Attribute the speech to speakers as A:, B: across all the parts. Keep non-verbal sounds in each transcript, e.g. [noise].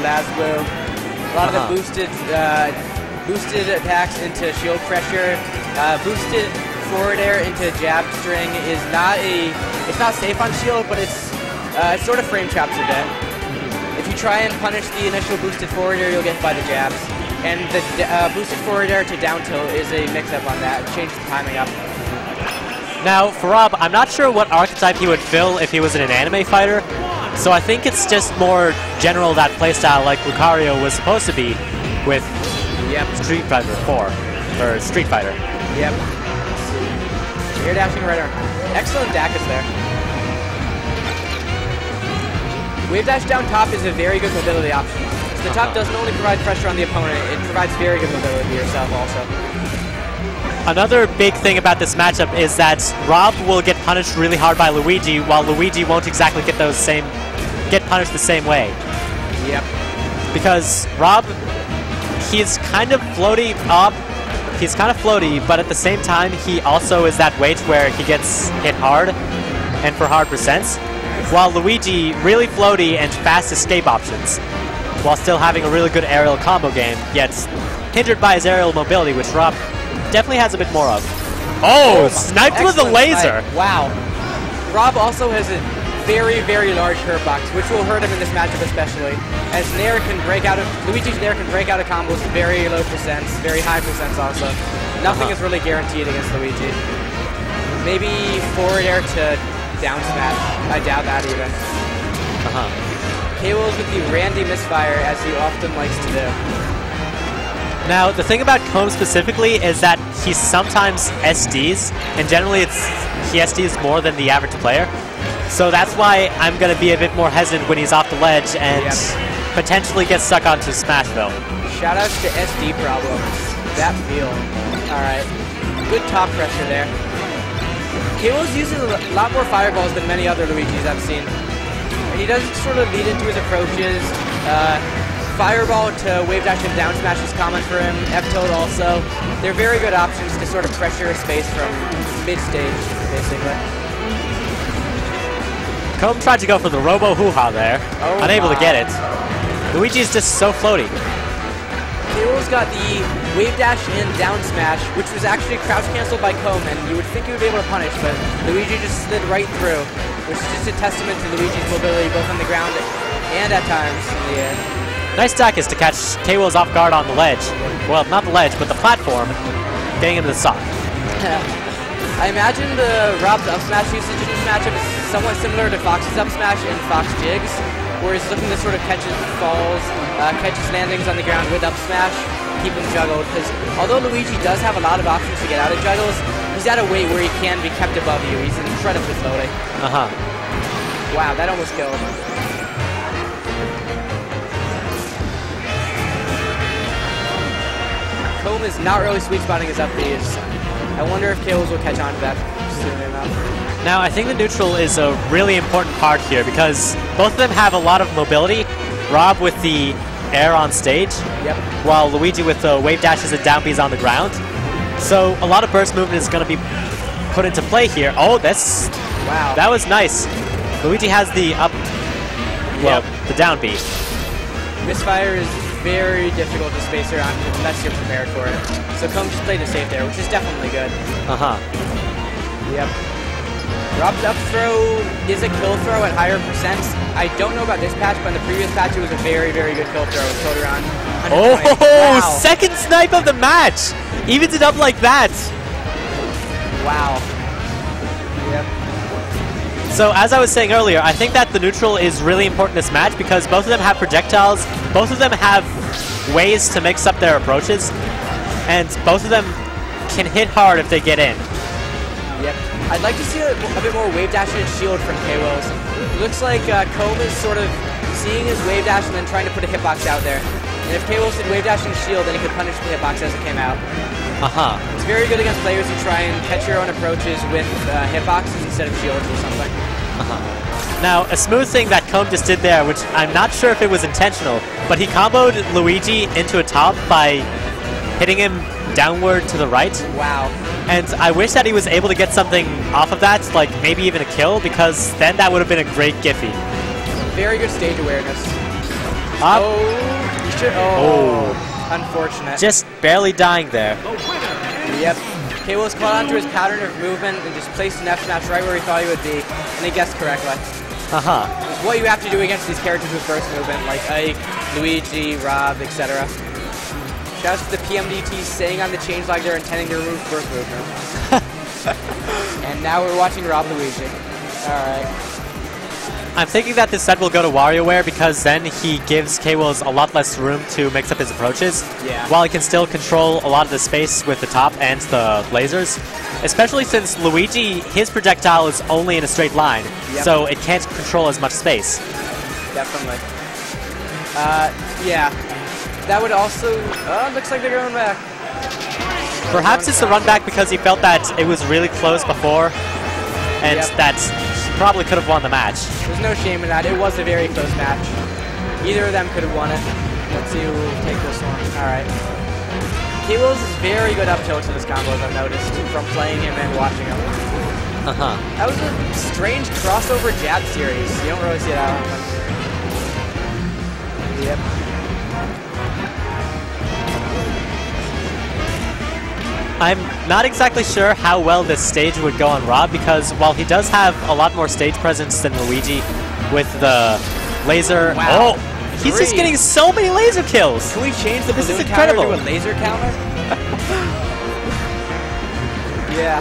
A: BlazBlue. A lot
B: Uh-huh.
A: of the boosted uh, boosted attacks into shield pressure, uh, boosted forward air into jab string is not a it's not safe on shield, but it's uh, it sort of frame traps a bit. If you try and punish the initial boosted forward air, you'll get by the jabs. And the uh, boosted forward air to down tilt is a mix-up on that. Change the timing up.
B: Now, for Rob, I'm not sure what archetype he would fill if he was an anime fighter, so I think it's just more general that playstyle like Lucario was supposed to be with
A: Yep.
B: Street Fighter 4, or Street Fighter.
A: Yep. Air dashing right arm. Excellent Dacus there. Wave dash down top is a very good mobility option. So the top uh-huh. doesn't only provide pressure on the opponent, it provides very good mobility yourself also.
B: Another big thing about this matchup is that Rob will get punished really hard by Luigi, while Luigi won't exactly get those same get punished the same way.
A: Yep.
B: Because Rob, he's kind of floaty up, he's kind of floaty, but at the same time, he also is that weight where he gets hit hard and for hard percents, while Luigi, really floaty and fast escape options, while still having a really good aerial combo game, yet hindered by his aerial mobility, which Rob definitely has a bit more of. Oh, sniped with a laser!
A: snipe. Wow. Rob also has a very, very large hurt box, which will hurt him in this matchup especially. As Nair can break out of Luigi's Nair can break out of combos very low percents, very high percents also. Nothing
B: Uh-huh.
A: is really guaranteed against Luigi. Maybe forward air to down smash. I doubt that even.
B: Uh-huh.
A: K-Wills with the Randy misfire as he often likes to do.
B: Now, the thing about Comb specifically is that he sometimes SDs, and generally it's he SDs more than the average player. So that's why I'm going to be a bit more hesitant when he's off the ledge and
A: Yep.
B: potentially get stuck onto Smashville.
A: Shoutouts to SD problems. That feel. Alright. Good top pressure there. K-Wills uses a lot more fireballs than many other Luigis I've seen. And he does sort of lead into his approaches. Uh, fireball to wave dash and down smash is common for him. F-tilt also. They're very good options to sort of pressure a space from mid-stage, basically.
B: Comb tried to go for the Robo Hoo-Ha there,
A: Oh
B: unable to get it. Luigi's just so floaty.
A: K-Will's got the wave dash and down smash, which was actually crouch canceled by Comb, and you would think he would be able to punish, but Luigi just slid right through, which is just a testament to Luigi's mobility both on the ground and at times in the air.
B: Nice Dacus to catch K-Will's off guard on the ledge. Well, not the ledge, but the platform, getting him to the sock. [laughs]
A: I imagine the Rob's up smash usage in this matchup is somewhat similar to Fox's up smash and Fox Jigs, where he's looking to sort of catch his falls, uh, catch his landings on the ground with up smash, keep him juggled. Because although Luigi does have a lot of options to get out of juggles, he's at a weight where he can be kept above you. He's incredibly floating.
B: Uh-huh.
A: Wow, that almost killed. Comb is not really sweet spotting his up Bs. I wonder if Kales will catch on to that soon enough.
B: Now, I think the neutral is a really important part here because both of them have a lot of mobility. Rob with the air on stage,
A: Yep.
B: while Luigi with the wave dashes and down Bs on the ground. So a lot of burst movement is going to be put into play here. Oh, that's
A: Wow.
B: that was nice. Luigi has the up, well,
A: Yep.
B: the down B.
A: Misfire is very difficult to space around unless you're prepared for it. So Comb just played it safe there, which is definitely good.
B: Uh huh.
A: Yep. Rob's up throw is a kill throw at higher percents. I don't know about this patch, but in the previous patch it was a very, very good kill throw with Kodoran.
B: Oh,
A: 120. wow.
B: second snipe of the match! Evens it up like that.
A: Wow. Yep.
B: So as I was saying earlier, I think that the neutral is really important in this match because both of them have projectiles, both of them have ways to mix up their approaches, and both of them can hit hard if they get in.
A: Yep. I'd like to see a, a bit more wave dash and shield from K-Wills. Looks like uh, Comb is sort of seeing his wave dash and then trying to put a hitbox out there. And if K-Wills did wave dash and shield, then he could punish the hitbox as it came out.
B: Uh-huh.
A: It's very good against players who try and catch your own approaches with uh, hitboxes instead of shields or something.
B: Now, a smooth thing that Comb just did there, which I'm not sure if it was intentional, but he comboed Luigi into a top by hitting him downward to the right.
A: Wow.
B: And I wish that he was able to get something off of that, like maybe even a kill, because then that would have been a great Giphy.
A: Very good stage awareness.
B: Up.
A: Oh, you should. Oh, oh, unfortunate.
B: Just barely dying there.
A: Yep. K-Will's caught onto his pattern of movement and just placed an F smash right where he thought he would be, and he guessed correctly.
B: Uh-huh.
A: What you have to do against these characters with burst movement, like Ike, Luigi, Rob, etc. Shouts to the PMDT saying on the changelog they're intending to remove burst movement. [laughs] and now we're watching Rob Luigi. Alright.
B: I'm thinking that this set will go to WarioWare because then he gives K-Wills a lot less room to mix up his approaches.
A: Yeah.
B: While he can still control a lot of the space with the top and the lasers. Especially since Luigi, his projectile is only in a straight line.
A: Yep.
B: So it can't control as much space.
A: Definitely. Uh, yeah. That would also... Oh, looks like they're going back.
B: Perhaps it's the run back because he felt that it was really close before. And
A: Yep.
B: that probably could have won the match.
A: There's no shame in that. It was a very close match. Either of them could have won it. Let's see who will take this one. Alright. K-Wills is very good up tilt to this combo, as I've noticed, from playing him and watching him.
B: Uh-huh.
A: That was a strange crossover jab series. You don't really see that often. Yep.
B: I'm not exactly sure how well this stage would go on Rob because while he does have a lot more stage presence than Luigi with the laser.
A: Wow.
B: Oh, he's just getting so many laser kills.
A: Can we change the
B: This is
A: balloon counter
B: incredible.
A: to a laser counter? [laughs] yeah.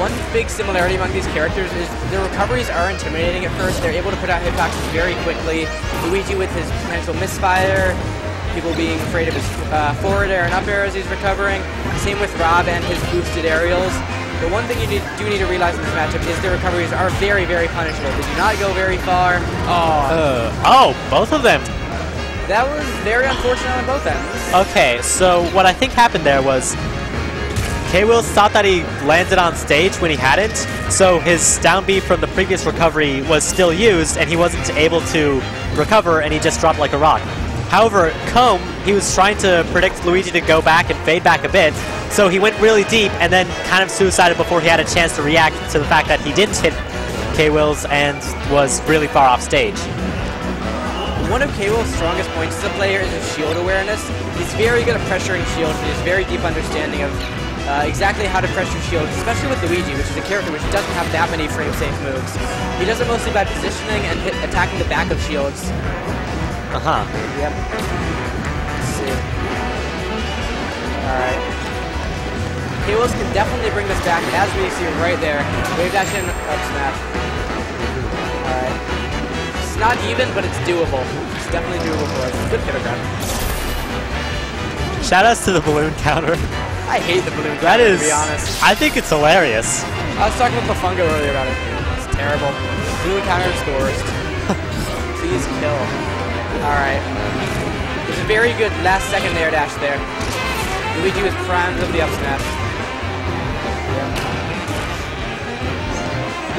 A: One big similarity among these characters is their recoveries are intimidating at first. They're able to put out hitboxes very quickly. Luigi with his potential misfire, people being afraid of his uh, forward air and up air as he's recovering. Same with Rob and his boosted aerials. The one thing you need, do need to realize in this matchup is their recoveries are very, very punishable. They do not go very far. Oh,
B: Uh, oh, both of them.
A: that was very unfortunate on both ends.
B: Okay, so what I think happened there was K-Wills thought that he landed on stage when he hadn't, so his down B from the previous recovery was still used, and he wasn't able to recover, and he just dropped like a rock. However, Comb, he was trying to predict Luigi to go back and fade back a bit, so he went really deep and then kind of suicided before he had a chance to react to the fact that he didn't hit K-Wills and was really far off stage.
A: One of K-Will's strongest points as a player is his shield awareness. He's very good at pressuring shields and he has very deep understanding of uh, exactly how to pressure shields, especially with Luigi, which is a character which doesn't have that many frame-safe moves. He does it mostly by positioning and hit, attacking the back of shields.
B: Uh-huh.
A: Yep. Let's. Alright. Can definitely bring this back, as we see right there. Wave dash in, up smash. Alright. It's not even, but it's doable. It's definitely doable for us. Good hitter
B: Shoutouts to the balloon counter.
A: I hate the balloon
B: That
A: counter,
B: is,
A: to be honest.
B: I think it's hilarious.
A: I was talking with the fungo earlier about it. It's terrible. Balloon counter is the worst. Please kill. Alright. There's a very good last second air dash there. Luigi was primed with the up smash.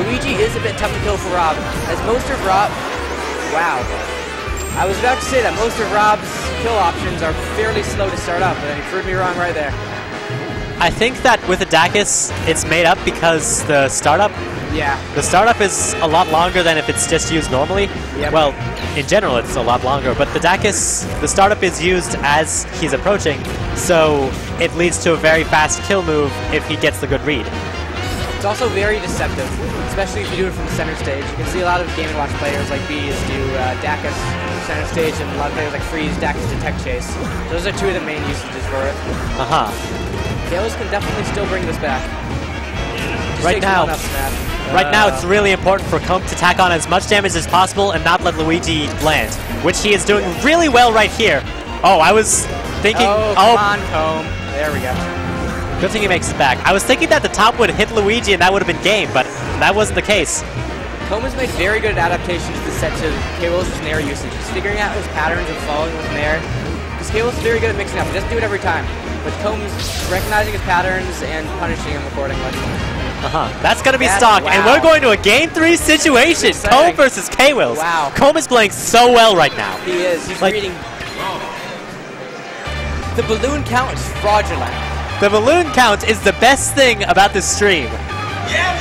A: Luigi is a bit tough to kill for Rob, as most of Rob... Wow. I was about to say that most of Rob's kill options are fairly slow to start up, but he proved me wrong right there.
B: I think that with the Dacus, it's made up because the startup,
A: Yeah.
B: the startup is a lot longer than if it's just used normally.
A: Yep.
B: Well, in general, it's a lot longer, but the Dacus, the startup is used as he's approaching, so it leads to a very fast kill move if he gets the good read.
A: It's also very deceptive, especially if you do it from the center stage. You can see a lot of Game & Watch players like Bees do uh, Dacus center stage, and a lot of players like Freeze, Dacus Detect Chase. Those are two of the main usages for it.
B: Uh-huh.
A: Kalos can definitely still bring this back. Just
B: Right now-
A: one up smash.
B: Right now,
A: Uh,
B: it's really important for Comb to tack on as much damage as possible and not let Luigi land, which he is doing really well right here. Oh, I was thinking...
A: Oh, come on, Comb. There we go.
B: Good thing he makes it back. I was thinking that the top would hit Luigi and that would have been game, but that wasn't the case.
A: Comb has made very good adaptations to the set to Kalos' Nair usage. He's figuring out his patterns of following with Nair. Because Kalos is very good at mixing up. He doesn't do it every time. But Comb's recognizing his patterns and punishing him accordingly.
B: Uh-huh. That's going to be
A: That's-
B: stock, and we're going to a Game 3 situation.
A: Exciting.
B: Comb versus K-Wills.
A: Wow.
B: Comb is playing so well right now.
A: He is. He's
B: Like-
A: reading. The balloon count is fraudulent.
B: The balloon count is the best thing about this stream.
A: Yeah,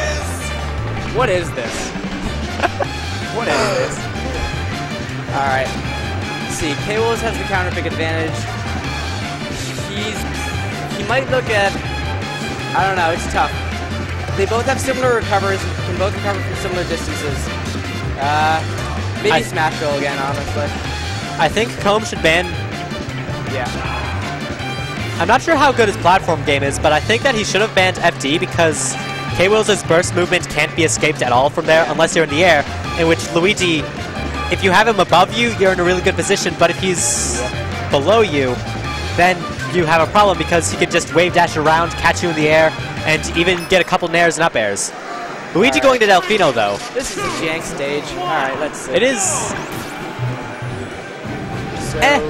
A: What is this? what is this? [laughs] All right. Let's see, has the counter pick advantage. He's he might look at I don't know. It's tough. They both have similar recovers. Can both recover from similar distances. Uh, maybe
B: I-
A: Smash Roll again, honestly.
B: I think Comb should ban.
A: Yeah.
B: I'm not sure how good his platform game is, but I think that he should have banned FD because K. Will's burst movement can't be escaped at all from there unless you're in the air, in which Luigi, if you have him above you, you're in a really good position, but if he's below you, then you have a problem because he can just wave dash around, catch you in the air, and even get a couple nairs and up airs. Luigi
A: Alright.
B: going to Delfino though.
A: This is a jank stage. All right, let's see.
B: It is
A: So,
B: eh.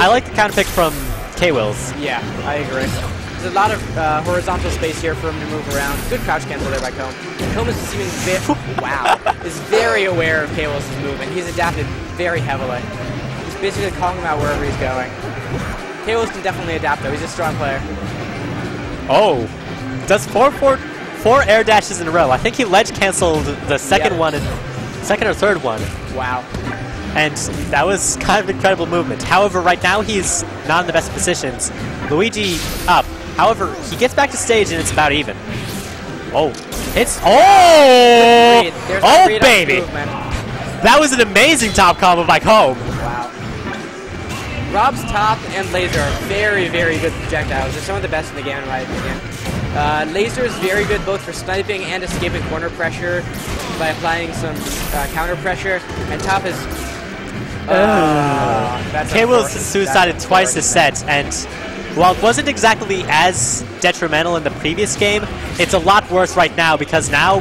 B: I like the counter pick from K. Wills.
A: Yeah, I agree. There's a lot of uh, horizontal space here for him to move around. Good crouch cancel there by Comb. Comb is seeming very, [laughs] wow, is very aware of K-Will's movement. He's adapted very heavily. He's basically calling him out wherever he's going. K-Wills can definitely adapt though. He's a strong player.
B: Oh, does four, four, four air dashes in a row. I think he ledge canceled the second
A: Yeah.
B: one and second or third one,
A: Wow.
B: and that was kind of incredible movement. However, right now he's not in the best positions. Luigi up. However, he gets back to stage and it's about even. Oh, it's oh, oh
A: a read on
B: baby, that was an amazing top combo by Comb.
A: Wow. Rob's top and laser are very, very good projectiles. They're some of the best in the game, in my opinion. Uh, laser is very good both for sniping and escaping corner pressure by applying some uh, counter pressure. And top is. Uh,
B: K. Wills suicided twice this set, and while it wasn't exactly as detrimental in the previous game, it's a lot worse right now because now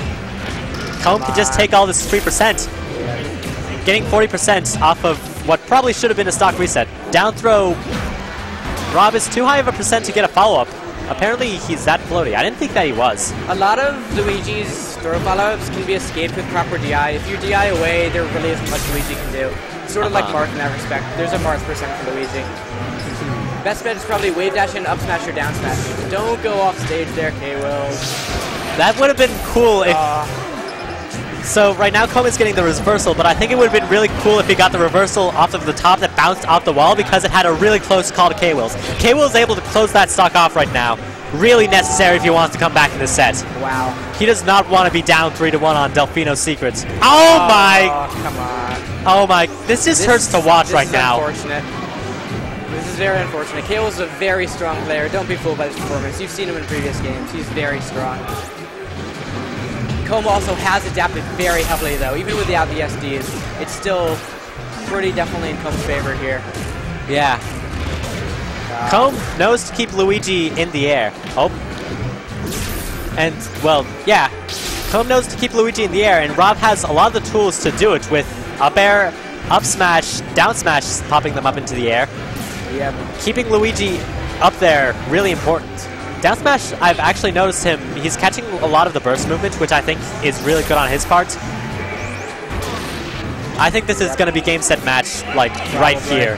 B: Comb can just take all this 3%, getting 40% off of what probably should have been a stock reset. Down throw, Rob is too high of a percent to get a follow-up. Apparently he's that floaty. I didn't think that he was.
A: A lot of Luigi's throw follow-ups can be escaped with proper DI. If you DI away, there really isn't much Luigi can do. Sort of like
B: Uh-huh.
A: Marth in that respect. There's a Marth percent for Luigi. Best bet is probably wave dash and up smash or down smash. Don't go off stage there, K-Wills.
B: That would have been cool if
A: Uh,
B: So right now Komen's getting the reversal, but I think it would have been really cool if he got the reversal off of the top that bounced off the wall because it had a really close call to K-Wills. K-Wills able to close that stock off right now. Really necessary if he wants to come back in the set.
A: wow.
B: He does not want to be down 3 to 1 on Delfino's secrets. Oh my!
A: Oh, come on.
B: Oh my! This just
A: This
B: hurts to watch
A: this
B: right
A: is
B: now.
A: Unfortunate. This is very unfortunate. Is a very strong player. Don't be fooled by his performance. You've seen him in previous games. He's very strong. Como also has adapted very heavily, though. Even without the SDs, it's still pretty definitely in Comb's favor here.
B: Yeah. Uh, Comb knows to keep Luigi in the air. Oh. And, well, yeah. Comb knows to keep Luigi in the air, and Rob has a lot of the tools to do it with up air, up smash, down smash, popping them up into the air.
A: Yep.
B: Keeping Luigi up there, really important. Down smash, I've actually noticed him, he's catching a lot of the burst movement, which I think is really good on his part. I think this is going to be game set match, like, right here.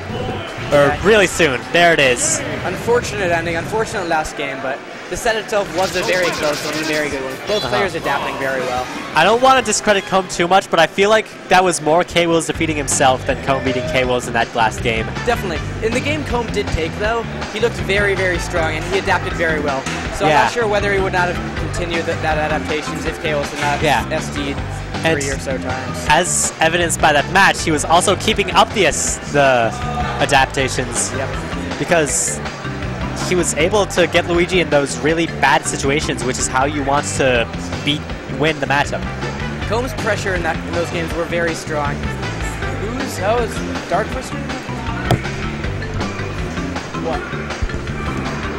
B: Or
A: Yeah.
B: really soon. There it is.
A: Unfortunate ending, unfortunate last game, but the set itself was a very close one, a very good one. Both
B: Uh-huh.
A: players adapting very well.
B: I don't want to discredit Comb too much, but I feel like that was more K-Wills defeating himself than Comb beating K-Wills in that last game.
A: Definitely. In the game Comb did take, though, he looked very, very strong, and he adapted very well. So I'm not sure whether he would not have continued that, that adaptations if KOs had not
B: Yeah.
A: SD'd
B: And-
A: three or so times.
B: As evidenced by that match, he was also keeping up the, the adaptations
A: Yep.
B: because he was able to get Luigi in those really bad situations, which is how you want to beat, win the matchup.
A: Combs' pressure in that in those games were very strong. Who's that was Dark Person? What?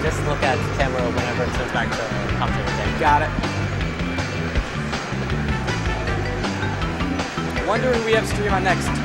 B: Just look at the camera whenever it turns back to commentator
A: Got it. Wonder who we have stream on next.